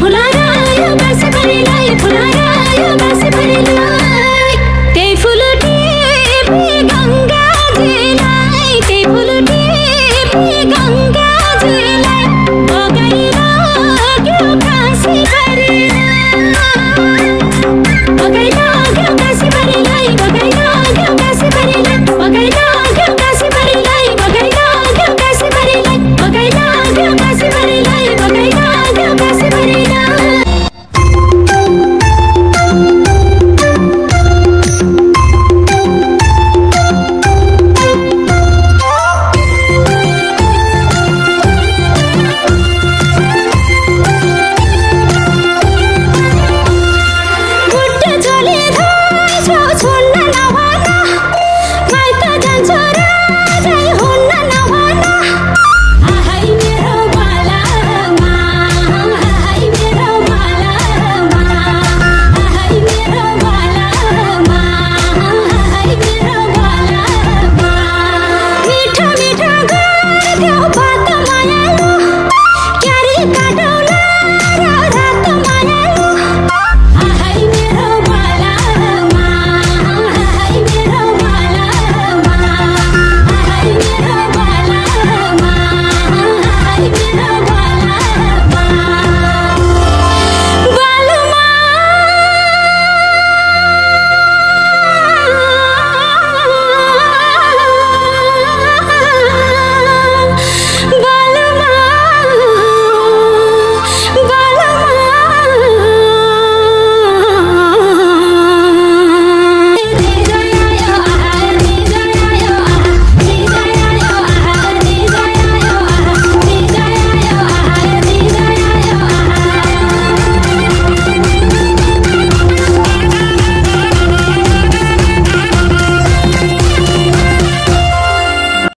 भुला